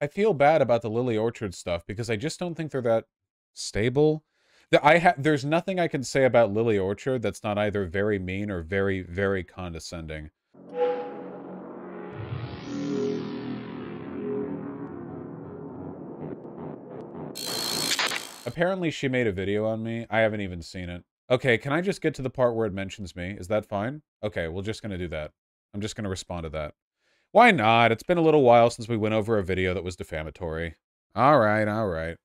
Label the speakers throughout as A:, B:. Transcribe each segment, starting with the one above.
A: I feel bad about the Lily Orchard stuff because I just don't think they're that stable. I ha- there's nothing I can say about Lily Orchard that's not either very mean or very, very condescending. Apparently she made a video on me. I haven't even seen it. Okay, can I just get to the part where it mentions me? Is that fine? Okay, we're just to do that. I'm just to respond to that. Why not? It's been a little while since we went over a video that was defamatory. All right, all right.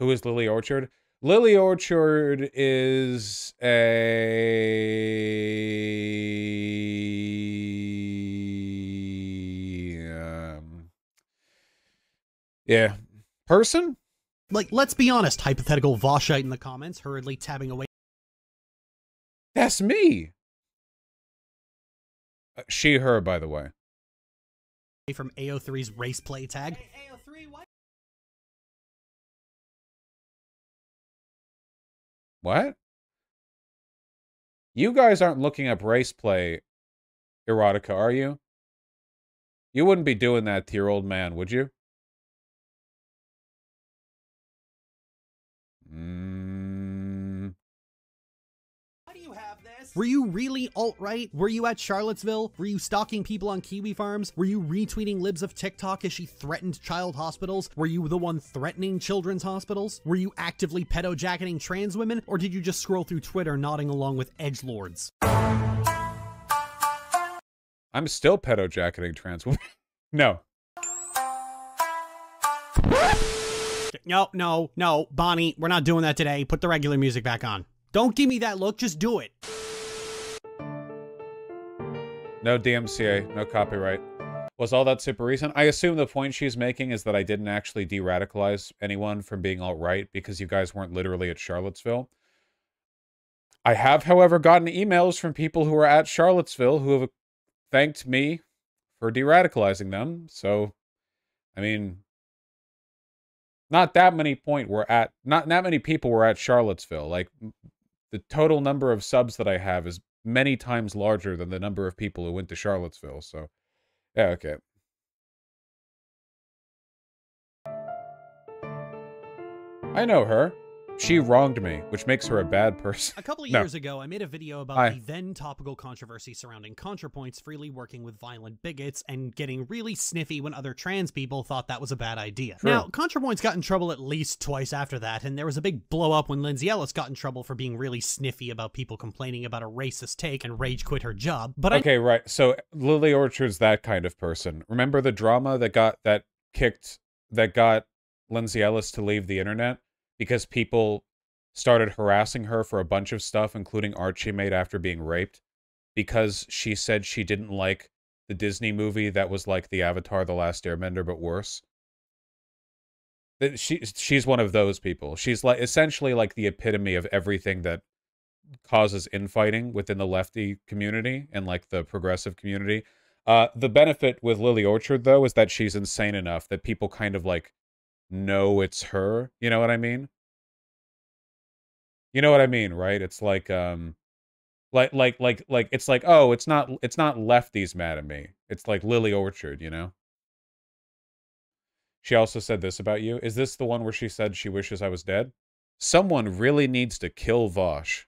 A: Who is Lily Orchard? Lily Orchard is a um, yeah person.
B: Like, let's be honest, hypothetical Vaushite in the comments, hurriedly tabbing away
A: That's me. Uh, she, her, by the way.
B: From AO3's race play tag.
A: What? You guys aren't looking up race play erotica, are you? You wouldn't be doing that to your old man, would you? Mm,
B: Were you really alt-right? Were you at Charlottesville? Were you stalking people on Kiwi farms? Were you retweeting libs of TikTok as she threatened child hospitals? Were you the one threatening children's hospitals? Were you actively pedo-jacketing trans women? Or did you just scroll through Twitter nodding along with edge lords?
A: I'm still pedo jacketing trans women. no.
B: No, no, no, Bonnie, we're not doing that today. Put the regular music back on. Don't give me that look, just do it.
A: No DMCA, no copyright. Was all that super recent? I assume the point she's making is that I didn't actually de radicalize anyone from being alt right because you guys weren't literally at Charlottesville. I have, however, gotten emails from people who are at Charlottesville who have thanked me for de radicalizing them. So, I mean, not that many point were at not that many people were at Charlottesville. Like the total number of subs that I have is many times larger than the number of people who went to Charlottesville. So, yeah, okay. I know her. She wronged me, which makes her a bad person.
B: A couple of
A: No.
B: years ago, I made a video about
A: Hi.
B: the then topical controversy surrounding ContraPoints freely working with violent bigots and getting really sniffy when other trans people thought that was a bad idea. Now, ContraPoints got in trouble at least twice after that, and there was a big blow up when Lindsay Ellis got in trouble for being really sniffy about people complaining about a racist take and rage quit her job. But I
A: Okay, right. So Lily Orchard's that kind of person. Remember the drama that got that kicked that got Lindsay Ellis to leave the internet because people started harassing her for a bunch of stuff, including art she made after being raped, because she said she didn't like the Disney movie that was like the Avatar: The Last Airbender but worse. She she's one of those people. She's like essentially like the epitome of everything that causes infighting within the lefty community and like the progressive community. Uh, the benefit with Lily Orchard though is that she's insane enough that people kind of like know it's her. You know what I mean? You know what I mean, right? It's like um like like like like it's like oh, it's not it's not lefties mad at me. It's like Lily Orchard, you know? She also said this about you. Is this the one where she said she wishes I was dead? Someone really needs to kill Vaush.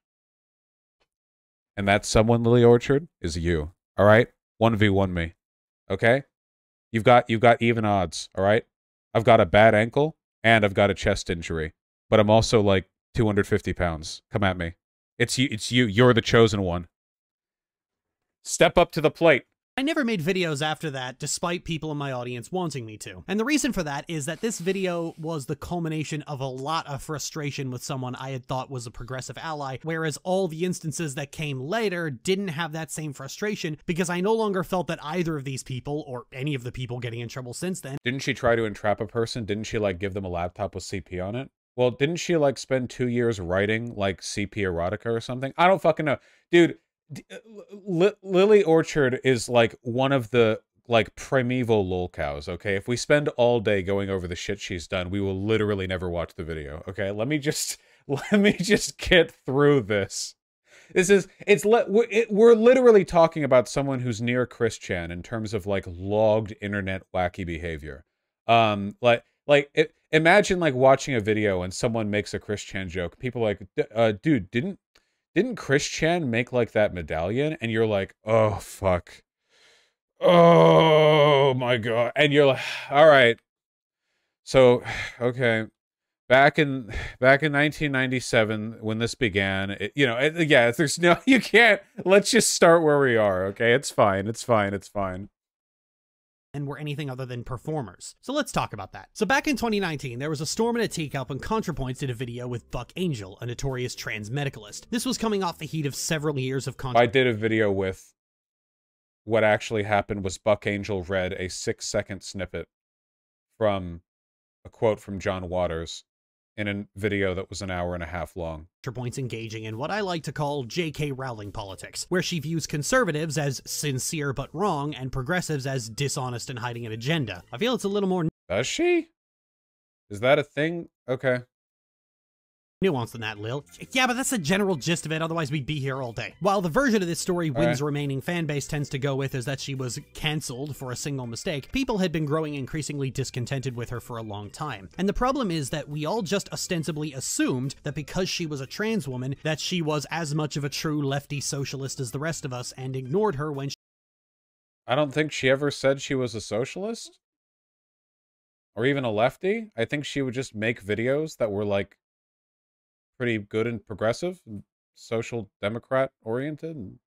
A: And that someone, Lily Orchard, is you. All right? 1v1 me. Okay? You've got you've got even odds, all right? I've got a bad ankle and I've got a chest injury. But I'm also like 250 pounds. Come at me. It's you it's you. You're the chosen one. Step up to the plate.
B: I never made videos after that, despite people in my audience wanting me to. And the reason for that is that this video was the culmination of a lot of frustration with someone I had thought was a progressive ally, whereas all the instances that came later didn't have that same frustration because I no longer felt that either of these people, or any of the people getting in trouble since then,
A: Didn't she try to entrap a person? Didn't she like give them a laptop with CP on it? Well, didn't she like spend two years writing like CP erotica or something? I don't fucking know, dude. Uh, Lily Orchard is like one of the like primeval lol cows. Okay, if we spend all day going over the shit she's done, we will literally never watch the video. Okay, let me just let me just get through this. This is it's le- we're, it, we're literally talking about someone who's near Chris Chan in terms of like logged internet wacky behavior. Um, like like it, imagine like watching a video and someone makes a Chris Chan joke. People like, "D- uh, dude, didn't didn't Chris Chan make like that medallion? And you're like, oh fuck, oh my god, and you're like, all right. So, okay, back in back in 1997 when this began, it, you know, it, yeah, there's no, you can't. Let's just start where we are. Okay, it's fine, it's fine, it's fine.
B: And were anything other than performers. So let's talk about that. So back in 2019, there was a storm in a teacup when ContraPoints did a video with Buck Angel, a notorious trans medicalist. This was coming off the heat of several years of
A: I did a video with what actually happened was Buck Angel read a six second snippet from a quote from John Waters in a video that was an hour and a half long.
B: points engaging in what I like to call J.K. Rowling politics, where she views conservatives as sincere but wrong and progressives as dishonest and hiding an agenda. I feel it's a little more
A: Does she? Is that a thing? Okay.
B: Nuanced than that, Lil. Yeah, but that's the general gist of it, otherwise we'd be here all day. While the version of this story Wynn's remaining fanbase tends to go with is that she was cancelled for a single mistake, people had been growing increasingly discontented with her for a long time. And the problem is that we all just ostensibly assumed that because she was a trans woman, that she was as much of a true lefty socialist as the rest of us, and ignored her when she
A: I don't think she ever said she was a socialist or even a lefty. I think she would just make videos that were like pretty good and progressive and social democrat oriented and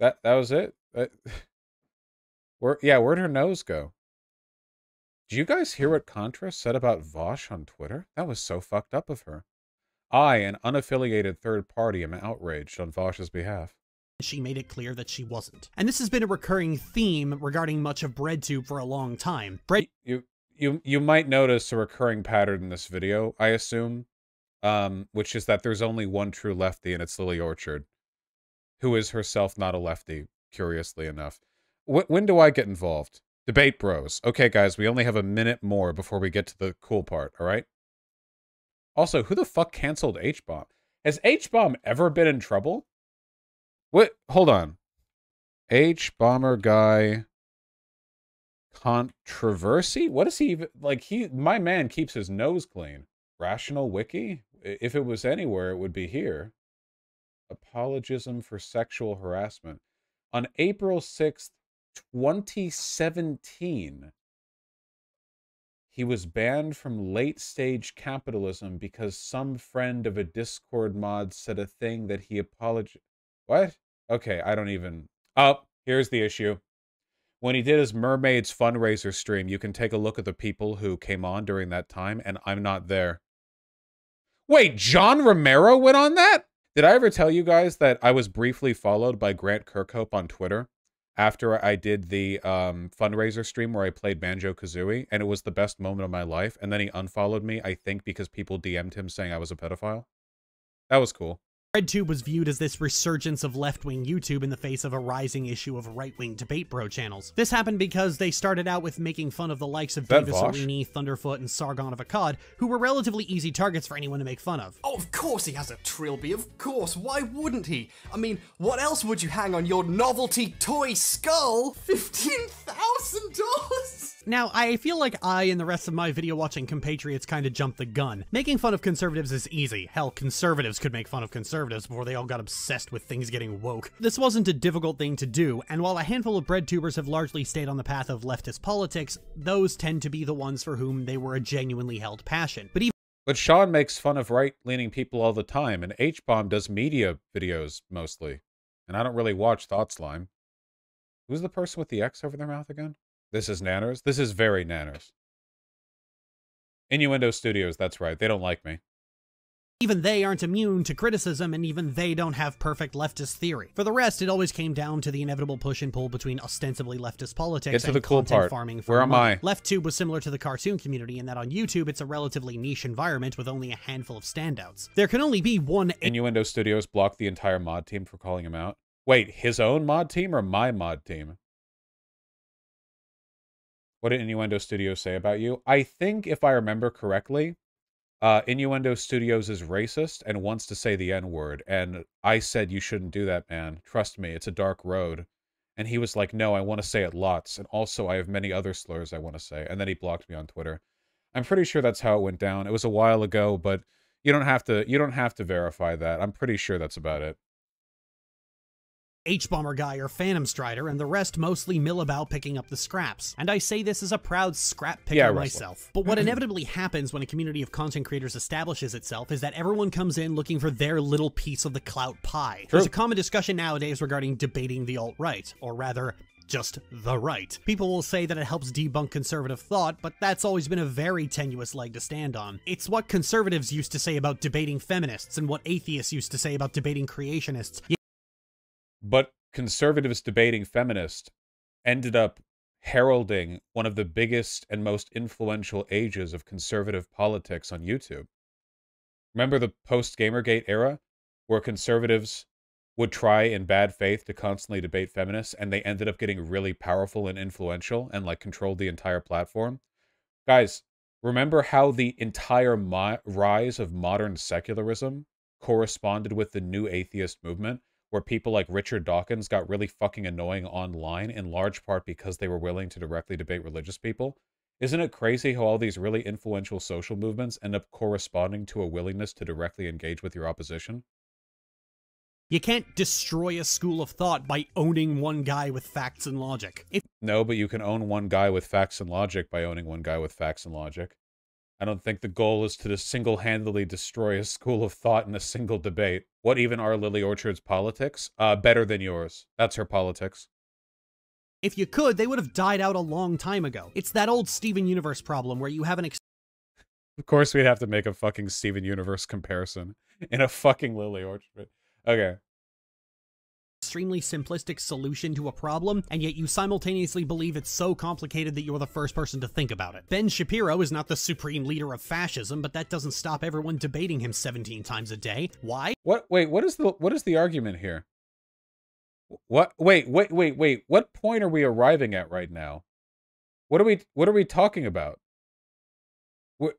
A: that that was it. Uh, that- Where yeah, where'd her nose go? Did you guys hear what Contra said about Vaush on Twitter? That was so fucked up of her. I, an unaffiliated third party, am outraged on Vaush's behalf.
B: she made it clear that she wasn't. And this has been a recurring theme regarding much of BreadTube for a long time. Bread
A: you you you might notice a recurring pattern in this video i assume um which is that there's only one true lefty and it's lily orchard who is herself not a lefty curiously enough. Wh- when do i get involved? Debate bros. Okay guys we only have a minute more before we get to the cool part all right? Also who the fuck canceled h-bomb? Has h-bomb ever been in trouble? What hold on. H-bomber guy controversy? What is he even like he my man keeps his nose clean rational wiki? If it was anywhere it would be here. Apologism for sexual harassment. On april 6th 2017 he was banned from late stage capitalism because some friend of a discord mod said a thing that he apologized what? Okay i don't even oh here's the issue when he did his mermaids fundraiser stream you can take a look at the people who came on during that time and i'm not there. Wait john romero went on that? Did i ever tell you guys that i was briefly followed by grant kirkhope on twitter after i did the um, fundraiser stream where i played banjo kazooie and it was the best moment of my life and then he unfollowed me i think because people dm'd him saying i was a pedophile? That was cool
B: BreadTube was viewed as this resurgence of left-wing YouTube in the face of a rising issue of right-wing debate bro channels. This happened because they started out with making fun of the likes of
A: that
B: Davis
A: Vaush?
B: Aurini, Thunderfoot, and Sargon of Akkad, who were relatively easy targets for anyone to make fun of.
C: Oh, of course he has a trilby, of course. Why wouldn't he? I mean, what else would you hang on your novelty toy skull? $15,000?
B: Now, I feel like I and the rest of my video watching compatriots kind of jumped the gun. Making fun of conservatives is easy. Hell, conservatives could make fun of conservatives before they all got obsessed with things getting woke. This wasn't a difficult thing to do, and while a handful of bread tubers have largely stayed on the path of leftist politics, those tend to be the ones for whom they were a genuinely held passion. But even
A: But Sean makes fun of right leaning people all the time, and H Bomb does media videos mostly. And I don't really watch Thought Slime. Who's the person with the X over their mouth again? This is Nanners? This is very Nanners. Innuendo Studios, that's right. They don't like me.
B: Even they aren't immune to criticism, and even they don't have perfect leftist theory. For the rest, it always came down to the inevitable push and pull between ostensibly leftist politics and
A: the cool
B: content
A: part.
B: farming for
A: Where am
B: money.
A: I?
B: LeftTube was similar to the cartoon community in that on YouTube, it's a relatively niche environment with only a handful of standouts. There can only be one
A: Innuendo Studios blocked the entire mod team for calling him out. Wait, his own mod team or my mod team? What did Innuendo Studios say about you? I think, if I remember correctly, uh, Innuendo Studios is racist and wants to say the N word. And I said, you shouldn't do that, man. Trust me, it's a dark road. And he was like, no, I want to say it lots. And also, I have many other slurs I want to say. And then he blocked me on Twitter. I'm pretty sure that's how it went down. It was a while ago, but you don't have to you don't have to verify that. I'm pretty sure that's about it.
B: H-Bomber guy or Phantom Strider, and the rest mostly mill about picking up the scraps. And I say this as a proud scrap picker
A: Yeah,
B: myself. But what inevitably happens when a community of content creators establishes itself is that everyone comes in looking for their little piece of the clout pie. There's a common discussion nowadays regarding debating the alt-right, or rather, just the right. People will say that it helps debunk conservative thought, but that's always been a very tenuous leg to stand on. It's what conservatives used to say about debating feminists and what atheists used to say about debating creationists.
A: But conservatives debating feminist ended up heralding one of the biggest and most influential ages of conservative politics on YouTube. Remember the post Gamergate era where conservatives would try in bad faith to constantly debate feminists and they ended up getting really powerful and influential and like controlled the entire platform? Guys, remember how the entire rise of modern secularism corresponded with the new atheist movement? Where people like Richard Dawkins got really fucking annoying online in large part because they were willing to directly debate religious people. Isn't it crazy how all these really influential social movements end up corresponding to a willingness to directly engage with your opposition?
B: You can't destroy a school of thought by owning one guy with facts and logic. If
A: No, but you can own one guy with facts and logic by owning one guy with facts and logic. I don't think the goal is to single-handedly destroy a school of thought in a single debate. What even are Lily Orchard's politics? Uh, better than yours. That's her politics.
B: if you could, they would have died out a long time ago. It's that old Steven Universe problem where you have an
A: Of course, we'd have to make a fucking Steven Universe comparison in a fucking Lily Orchard. Okay.
B: Extremely simplistic solution to a problem, and yet you simultaneously believe it's so complicated that you're the first person to think about it. Ben Shapiro is not the supreme leader of fascism, but that doesn't stop everyone debating him 17 times a day. Why?
A: What? Wait. What is the what is the argument here? What? Wait. Wait. Wait. Wait. What point are we arriving at right now? What are we What are we talking about? What,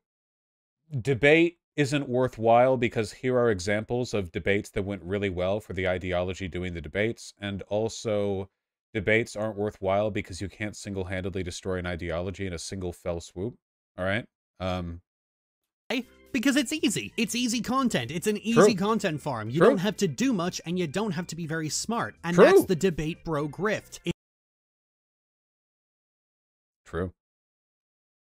A: debate isn't worthwhile because here are examples of debates that went really well for the ideology doing the debates, and also debates aren't worthwhile because you can't single-handedly destroy an ideology in a single fell swoop. All right. Um.
B: Because it's easy. It's easy content. It's an easy
A: True.
B: content farm. You
A: True.
B: don't have to do much, and you don't have to be very smart. And
A: True.
B: that's the debate bro grift. It-
A: True.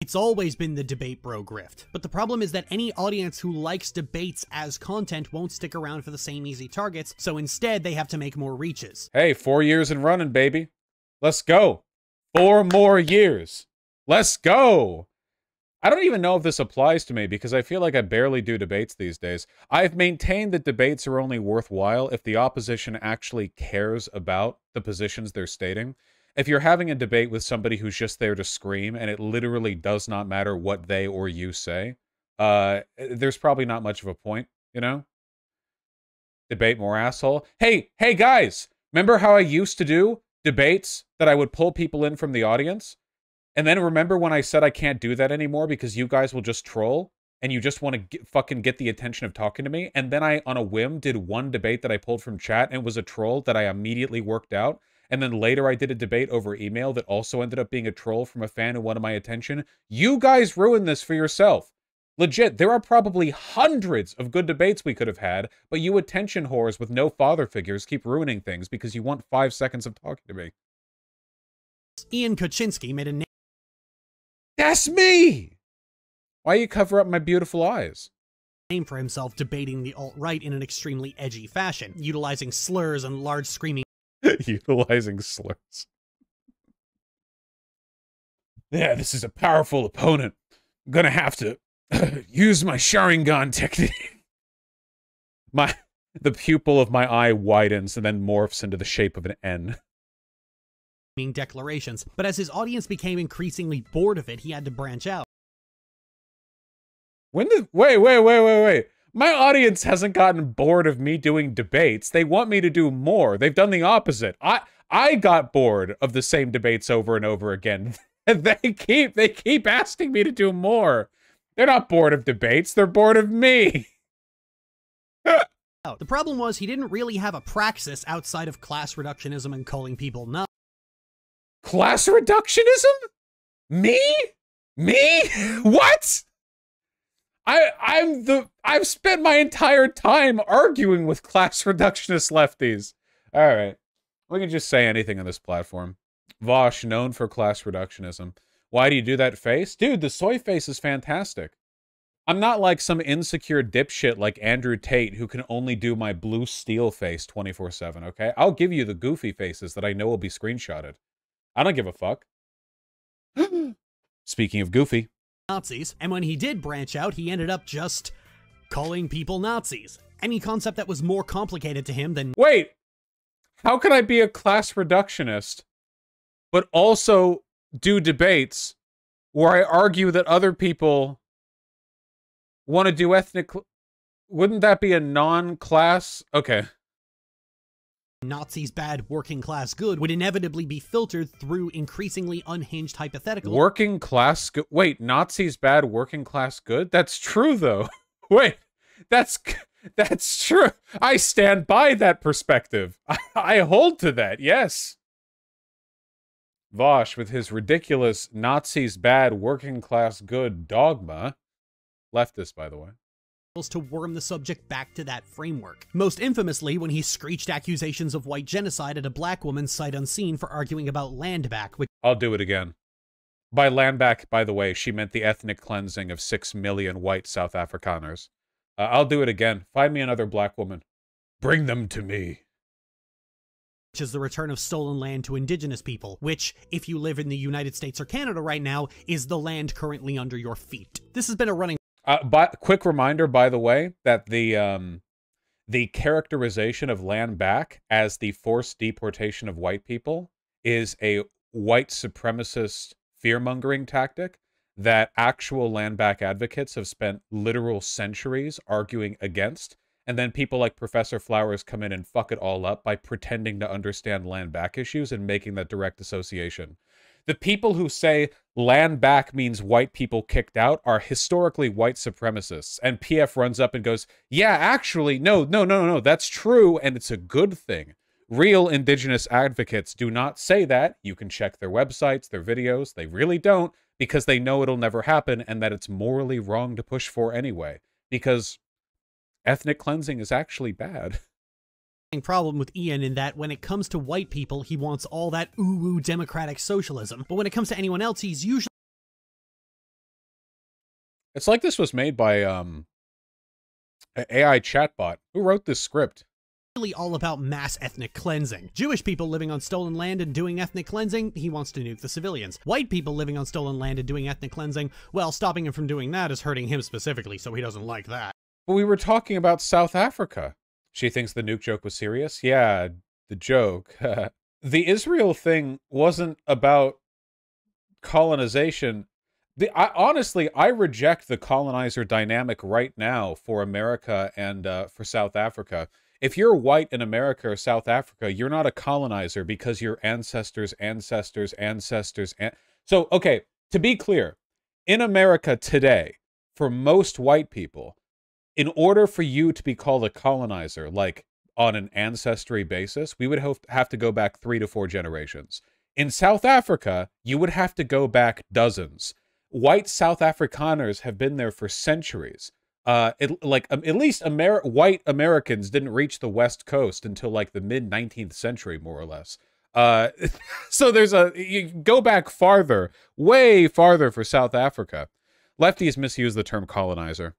B: It's always been the debate bro grift. But the problem is that any audience who likes debates as content won't stick around for the same easy targets, so instead they have to make more reaches.
A: Hey, four years and running, baby. Let's go. Four more years. Let's go. I don't even know if this applies to me because I feel like I barely do debates these days. I've maintained that debates are only worthwhile if the opposition actually cares about the positions they're stating. If you're having a debate with somebody who's just there to scream and it literally does not matter what they or you say, uh, there's probably not much of a point, you know? Debate more asshole. Hey, hey guys, remember how I used to do debates that I would pull people in from the audience? And then remember when I said I can't do that anymore because you guys will just troll and you just want to get, fucking get the attention of talking to me? And then I, on a whim, did one debate that I pulled from chat and was a troll that I immediately worked out. And then later I did a debate over email that also ended up being a troll from a fan who wanted my attention. You guys ruined this for yourself. Legit, there are probably hundreds of good debates we could have had, but you attention whores with no father figures keep ruining things because you want five seconds of talking to me.
B: Ian Kochinski made a name
A: That's me! Why you cover up my beautiful eyes?
B: name for himself debating the alt-right in an extremely edgy fashion, utilizing slurs and large screaming
A: Utilizing slurs. Yeah, this is a powerful opponent. I'm gonna have to use my Sharingan technique. My the pupil of my eye widens and then morphs into the shape of an N.
B: declarations, but as his audience became increasingly bored of it, he had to branch out.
A: When did wait, wait, wait, wait, wait. My audience hasn't gotten bored of me doing debates. They want me to do more. They've done the opposite. I I got bored of the same debates over and over again. they keep they keep asking me to do more. They're not bored of debates. They're bored of me.
B: Oh, the problem was he didn't really have a praxis outside of class reductionism and calling people nuts.
A: Class reductionism? Me? Me? What? I I'm the I've spent my entire time arguing with class reductionist lefties. All right. We can just say anything on this platform. Vaush, known for class reductionism. Why do you do that face? Dude, the soy face is fantastic. I'm not like some insecure dipshit like Andrew Tate who can only do my blue steel face 24-7, okay? I'll give you the goofy faces that I know will be screenshotted. I don't give a fuck. Speaking of goofy.
B: Nazis, and when he did branch out, he ended up just calling people Nazis. Any concept that was more complicated to him than
A: Wait! How can I be a class reductionist, but also do debates where I argue that other people want to do ethnic. Wouldn't that be a non-class? Okay.
B: Nazis bad, working class good would inevitably be filtered through increasingly unhinged hypotheticals.
A: Working class good. Wait, Nazis bad, working class good. That's true though. Wait, that's that's true. I stand by that perspective. I, I hold to that. Yes. Vaush, with his ridiculous Nazis bad, working class good dogma, leftist, by the way,
B: to worm the subject back to that framework. Most infamously, when he screeched accusations of white genocide at a black woman sight unseen for arguing about land back, which
A: I'll do it again. By land back, by the way, she meant the ethnic cleansing of six million white South Afrikaners. Uh, I'll do it again. Find me another black woman. Bring them to me
B: which is the return of stolen land to indigenous people, which, if you live in the United States or Canada right now, is the land currently under your feet. This has been a running.
A: Uh, by, quick reminder, by the way, that the um, the characterization of land back as the forced deportation of white people is a white supremacist fear mongering tactic that actual land back advocates have spent literal centuries arguing against and then people like Professor Flowers come in and fuck it all up by pretending to understand land back issues and making that direct association. The people who say land back means white people kicked out are historically white supremacists. And PF runs up and goes, Yeah, actually, no, no, no, no, that's true, and it's a good thing. Real indigenous advocates do not say that. You can check their websites, their videos. They really don't because they know it'll never happen and that it's morally wrong to push for anyway. Because ethnic cleansing is actually bad.
B: problem with Ian in that when it comes to white people, he wants all that ooh-woo democratic socialism, but when it comes to anyone else, he's usually
A: It's like this was made by um an AI chatbot. Who wrote this script?
B: Really all about mass ethnic cleansing. Jewish people living on stolen land and doing ethnic cleansing, he wants to nuke the civilians. White people living on stolen land and doing ethnic cleansing, well, stopping him from doing that is hurting him specifically, so he doesn't like that.
A: But we were talking about South Africa. She thinks the nuke joke was serious? Yeah, the joke. the Israel thing wasn't about colonization. The, I, honestly, I reject the colonizer dynamic right now for America and uh, for South Africa. If you're white in America or South Africa, you're not a colonizer because your ancestors, ancestors, ancestors. An- so, okay, to be clear, in America today, for most white people, in order for you to be called a colonizer, like on an ancestry basis, we would have to go back three to four generations. In South Africa, you would have to go back dozens. White South Afrikaners have been there for centuries. Uh, it, like um, at least white Americans didn't reach the West Coast until like the mid 19th century, more or less. Uh, so there's a you go back farther, way farther for South Africa. Lefties misuse the term colonizer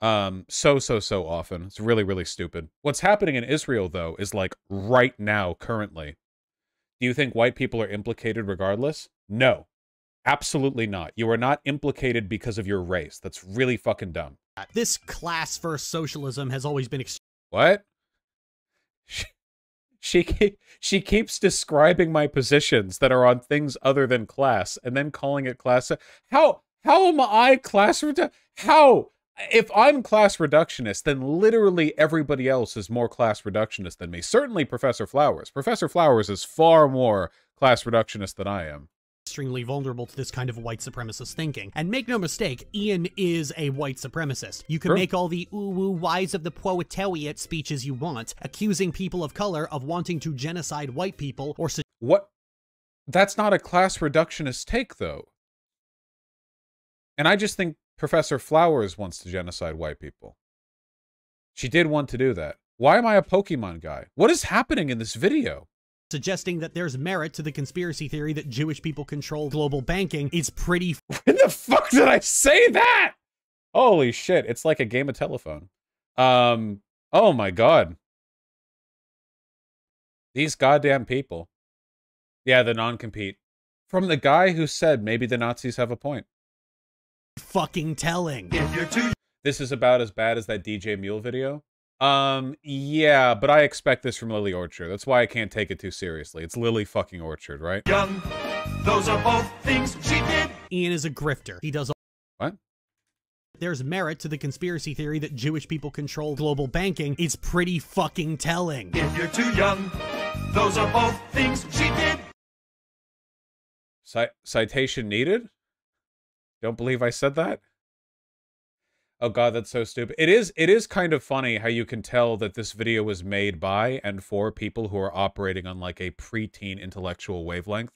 A: um so so so often. It's really really stupid. What's happening in israel though is like right now currently. Do you think white people are implicated regardless? No. Absolutely not. You are not implicated because of your race. That's really fucking dumb.
B: This class first socialism has always been
A: what? She, she she keeps describing my positions that are on things other than class and then calling it class how how am i class how if I'm class reductionist, then literally everybody else is more class reductionist than me. Certainly Professor Flowers. Professor Flowers is far more class reductionist than I am.
B: Extremely vulnerable to this kind of white supremacist thinking. And make no mistake, Ian is a white supremacist. You can sure. make all the ooh woo wise of the proletariat speeches you want, accusing people of color of wanting to genocide white people or.
A: What? that's not a class reductionist take, though. And I just think Professor Flowers wants to genocide white people. She did want to do that. Why am I a Pokemon guy? What is happening in this video?
B: suggesting that there's merit to the conspiracy theory that Jewish people control global banking is pretty
A: When the fuck did I say that? Holy shit, it's like a game of telephone. Um, oh my god. These goddamn people. Yeah, the non-compete. From the guy who said maybe the Nazis have a point.
B: Fucking telling.
A: This is about as bad as that DJ Mule video. Um, yeah, but I expect this from Lily Orchard. That's why I can't take it too seriously. It's Lily fucking Orchard, right?
D: young. Those are both things she did.
B: Ian is a grifter. He does
A: What?
B: there's merit to the conspiracy theory that Jewish people control global banking is pretty fucking telling.
D: If you're too young, those are both things she did.
A: Ci- citation needed? Don't believe I said that? Oh god, that's so stupid. It is it is kind of funny how you can tell that this video was made by and for people who are operating on like a preteen intellectual wavelength.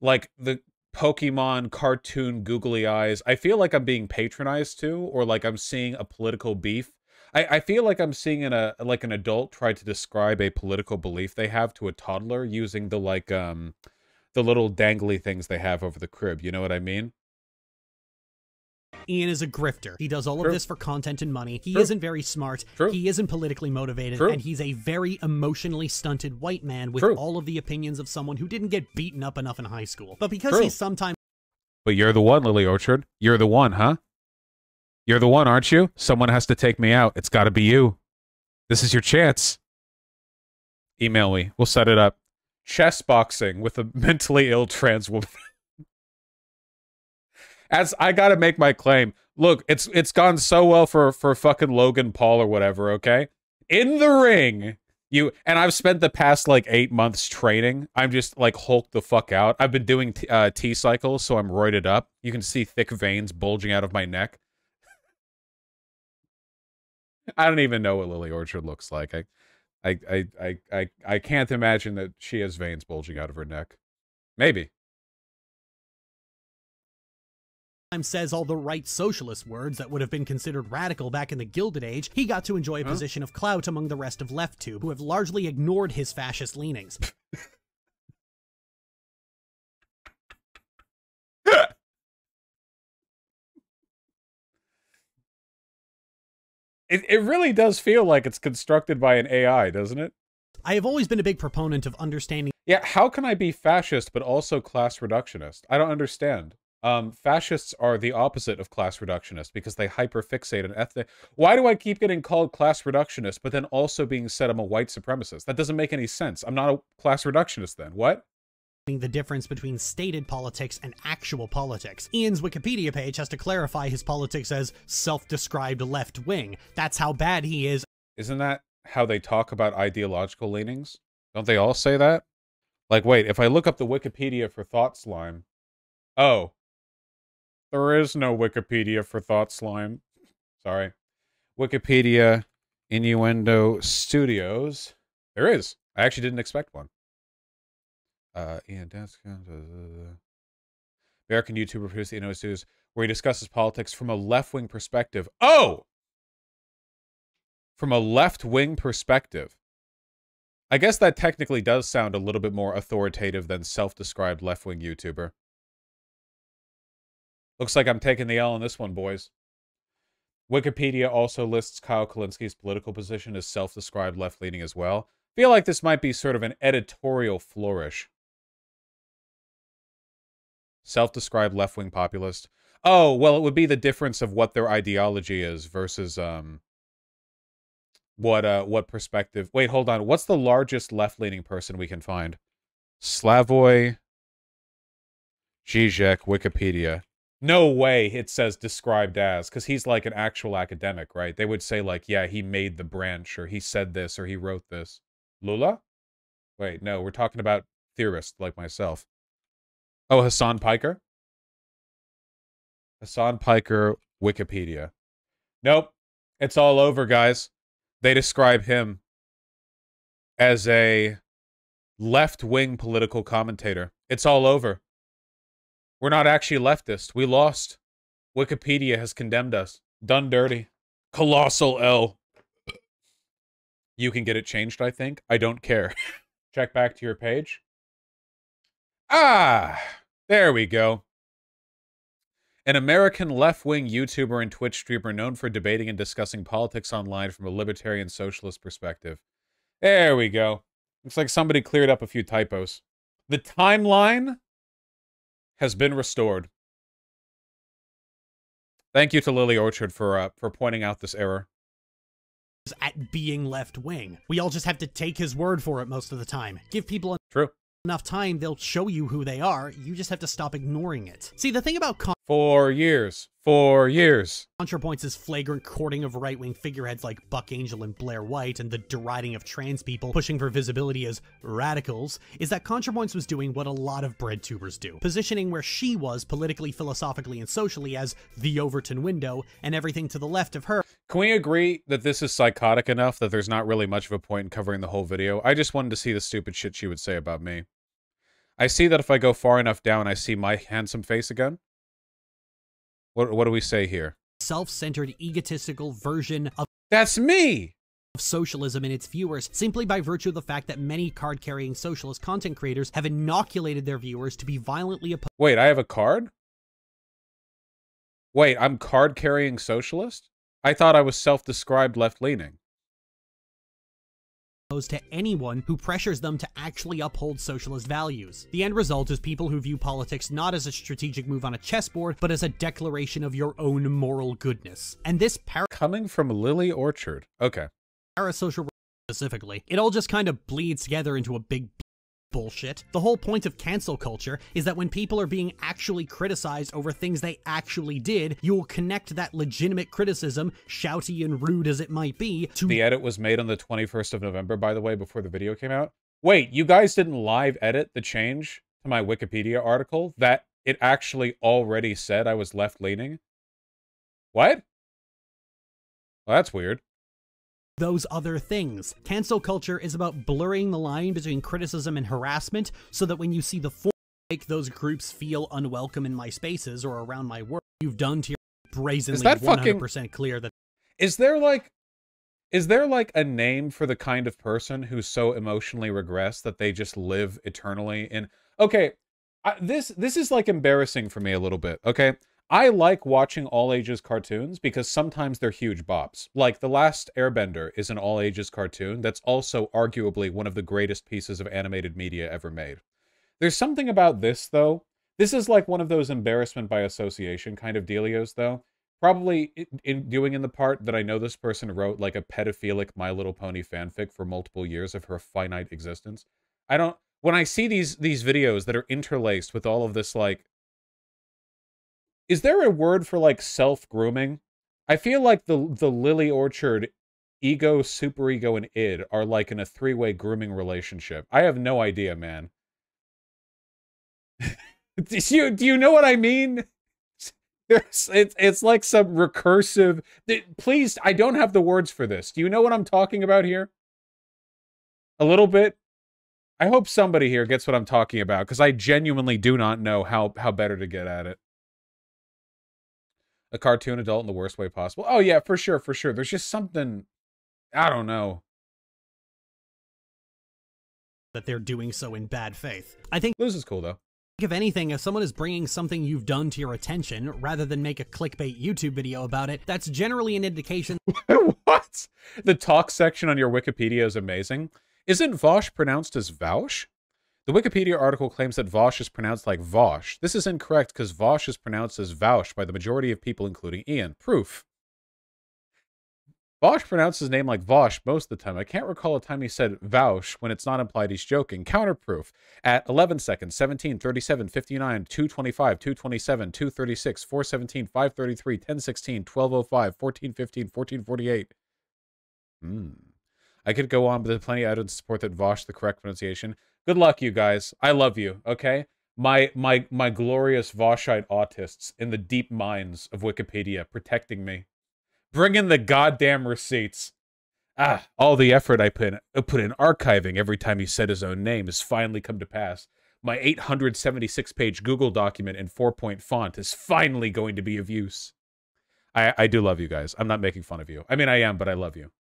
A: Like the Pokemon cartoon googly eyes. I feel like I'm being patronized too, or like I'm seeing a political beef. I, I feel like I'm seeing an, a like an adult try to describe a political belief they have to a toddler using the like um the little dangly things they have over the crib. You know what I mean?
B: Ian is a grifter. He does all
A: True.
B: of this for content and money. He
A: True.
B: isn't very smart.
A: True.
B: He isn't politically motivated.
A: True.
B: And he's a very emotionally stunted white man with
A: True.
B: all of the opinions of someone who didn't get beaten up enough in high school. But because
A: True.
B: he's sometimes
A: But you're the one, Lily Orchard. You're the one, huh? You're the one, aren't you? Someone has to take me out. It's got to be you. This is your chance. Email me. We'll set it up. Chess boxing with a mentally ill trans woman. As I got to make my claim. Look, it's it's gone so well for for fucking Logan Paul or whatever, okay? In the ring, you and I've spent the past like 8 months training. I'm just like Hulk the fuck out. I've been doing t- uh, T cycles, so I'm roided up. You can see thick veins bulging out of my neck. I don't even know what Lily Orchard looks like. I I I I I, I can't imagine that she has veins bulging out of her neck. Maybe.
B: Says all the right socialist words that would have been considered radical back in the Gilded Age, he got to enjoy a
A: Huh?
B: position of clout among the rest of Left LeftTube, who have largely ignored his fascist leanings.
A: It it really does feel like it's constructed by an AI, doesn't it?
B: I have always been a big proponent of understanding
A: Yeah, how can I be fascist but also class reductionist? I don't understand. Um, fascists are the opposite of class reductionist because they hyperfixate on ethnic. Why do I keep getting called class reductionist but then also being said I'm a white supremacist? That doesn't make any sense. I'm not a class reductionist then. What?
B: the difference between stated politics and actual politics. Ian's Wikipedia page has to clarify his politics as self-described left wing. That's how bad he is
A: Isn't that how they talk about ideological leanings? Don't they all say that? Like, wait, if I look up the Wikipedia for Thought Slime, oh, there is no Wikipedia for Thought Slime. Sorry. Wikipedia Innuendo Studios. There is. I actually didn't expect one. Uh, Ian Danskin, American YouTuber produced the Innuendo Studios, where he discusses politics from a left wing perspective. Oh! from a left wing perspective. I guess that technically does sound a little bit more authoritative than self described left wing YouTuber. Looks like I'm taking the L on this one, boys. Wikipedia also lists Kyle Kulinski's political position as self described left leaning as well. Feel like this might be sort of an editorial flourish. Self described left wing populist. Oh, well, it would be the difference of what their ideology is versus um what uh what perspective wait hold on what's the largest left-leaning person we can find slavoj Zizek, wikipedia no way it says described as because he's like an actual academic right? They would say like yeah he made the branch or he said this or he wrote this. Lula? Wait no we're talking about theorists like myself. Oh Hasan Piker? Hasan Piker wikipedia. Nope. It's all over guys. They describe him as a left wing political commentator. It's all over. We're not actually leftist. We lost. Wikipedia has condemned us. Done dirty. Colossal L. You can get it changed, I think. I don't care. Check back to your page. Ah, there we go. An American left wing YouTuber and Twitch streamer known for debating and discussing politics online from a libertarian socialist perspective. There we go. Looks like somebody cleared up a few typos. The timeline has been restored. Thank you to Lily Orchard for uh, for pointing out this error.
B: At being left wing. We all just have to take his word for it most of the time. Give people
A: True.
B: Enough time, they'll show you who they are. You just have to stop ignoring it. See, the thing about
A: Four years. Four years.
B: ContraPoints' flagrant courting of right-wing figureheads like Buck Angel and Blair White and the deriding of trans people pushing for visibility as radicals is that ContraPoints was doing what a lot of bread tubers do, positioning where she was politically, philosophically, and socially as the Overton window and everything to the left of her
A: Can we agree that this is psychotic enough that there's not really much of a point in covering the whole video? I just wanted to see the stupid shit she would say about me. I see that if I go far enough down, I see my handsome face again. What, what do we say here?
B: self-centered, egotistical version of
A: That's me!
B: of socialism and its viewers simply by virtue of the fact that many card-carrying socialist content creators have inoculated their viewers to be violently opposed
A: Wait, I have a card? Wait, I'm card carrying socialist? I thought I was self described leaning.
B: to anyone who pressures them to actually uphold socialist values. The end result is people who view politics not as a strategic move on a chessboard, but as a declaration of your own moral goodness. And this
A: Coming from Lily Orchard. Okay.
B: parasocial specifically, it all just kind of bleeds together into a big bullshit. The whole point of cancel culture is that when people are being actually criticized over things they actually did, you will connect that legitimate criticism, shouty and rude as it might be, to
A: The edit was made on the 21st of November, by the way, before the video came out. Wait, you guys didn't live edit the change to my Wikipedia article that it actually already said I was left leaning? What? Well, that's weird.
B: Those other things. Cancel culture is about blurring the line between criticism and harassment so that when you see the form make those groups feel unwelcome in my spaces or around my work, you've done to your brazenly is
A: that fucking-
B: 100% clear that
A: Is there like is there like a name for the kind of person who's so emotionally regressed that they just live eternally in Okay, I, this this is like embarrassing for me a little bit, okay? I like watching all ages cartoons because sometimes they're huge bops. Like The Last Airbender is an all ages cartoon that's also arguably one of the greatest pieces of animated media ever made. There's something about this though. This is like one of those embarrassment by association kind of dealios though probably in doing in the part that I know this person wrote like a pedophilic My Little Pony fanfic for multiple years of her finite existence. I don't when I see these these videos that are interlaced with all of this like is there a word for like self grooming? I feel like the the Lily Orchard ego, superego, and id are like in a three way grooming relationship. I have no idea, man. do you do you know what I mean? There's, it's it's like some recursive. Please, I don't have the words for this. Do you know what I'm talking about here? A little bit. I hope somebody here gets what I'm talking about because I genuinely do not know how how better to get at it. A cartoon adult in the worst way possible. Oh yeah, for sure, for sure. There's just something. I don't know.
B: that they're doing so in bad faith. I think
A: This is cool though.
B: if anything, if someone is bringing something you've done to your attention rather than make a clickbait YouTube video about it, that's generally an indication
A: what? The talk section on your Wikipedia is amazing. Isn't Vosh pronounced as Vaush? The Wikipedia article claims that Vosh is pronounced like Vosh. This is incorrect because Vosh is pronounced as Vaush by the majority of people, including Ian. Proof. Vosh pronounced his name like Vosh most of the time. I can't recall a time he said Vaush when it's not implied he's joking. Counterproof. At 11 seconds, 17, 37, 59, 225, 227, 236, 417, 533, 1016, 1205, 1415, 1448. Hmm. I could go on, but there's plenty of evidence to support that Vosh the correct pronunciation. Good luck, you guys. I love you. Okay, my my my glorious Vaushite autists in the deep mines of Wikipedia protecting me. Bring in the goddamn receipts. Ah, all the effort I put in, I put in archiving every time he said his own name has finally come to pass. My 876 page Google document in four point font is finally going to be of use. I, I do love you guys. I'm not making fun of you. I mean, I am, but I love you.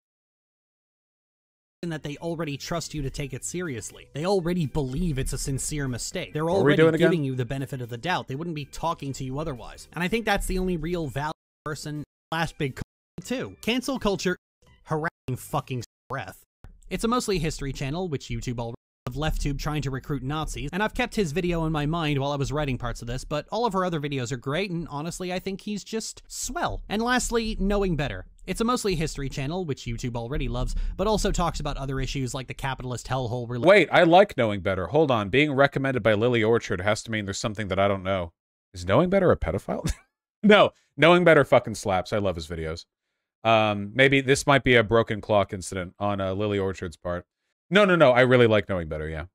B: That they already trust you to take it seriously. They already believe it's a sincere mistake. They're already
A: again?
B: giving you the benefit of the doubt. They wouldn't be talking to you otherwise. And I think that's the only real valid person slash big too. Cancel culture harassing fucking breath. It's a mostly history channel, which YouTube already LeftTube trying to recruit Nazis, and I've kept his video in my mind while I was writing parts of this, but all of her other videos are great, and honestly, I think he's just swell. And lastly, Knowing Better. It's a mostly history channel, which YouTube already loves, but also talks about other issues like the capitalist hellhole.
A: Wait, I like knowing better. Hold on. Being recommended by Lily Orchard has to mean there's something that I don't know. Is knowing better a pedophile? no, knowing better fucking slaps. I love his videos. Um, maybe this might be a broken clock incident on uh, Lily Orchard's part. No, no, no. I really like knowing better. Yeah.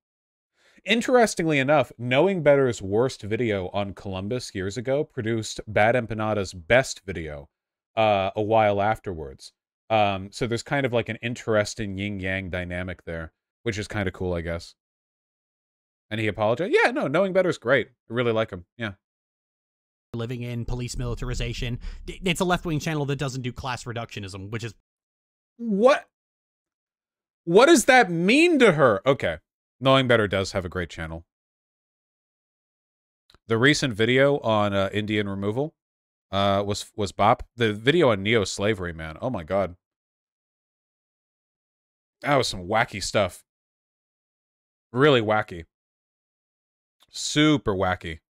A: Interestingly enough, Knowing Better's worst video on Columbus years ago produced Bad Empanada's best video uh, a while afterwards. Um, so there's kind of like an interesting yin yang dynamic there, which is kind of cool, I guess. And he apologized. Yeah, no, Knowing Better is great. I really like him. Yeah.
B: living in, police militarization. It's a left wing channel that doesn't do class reductionism, which is
A: What? What does that mean to her? Okay. Knowing Better does have a great channel. The recent video on uh, Indian removal uh, was was Bop. The video on neo slavery, man. Oh my god, that was some wacky stuff. Really wacky. Super wacky.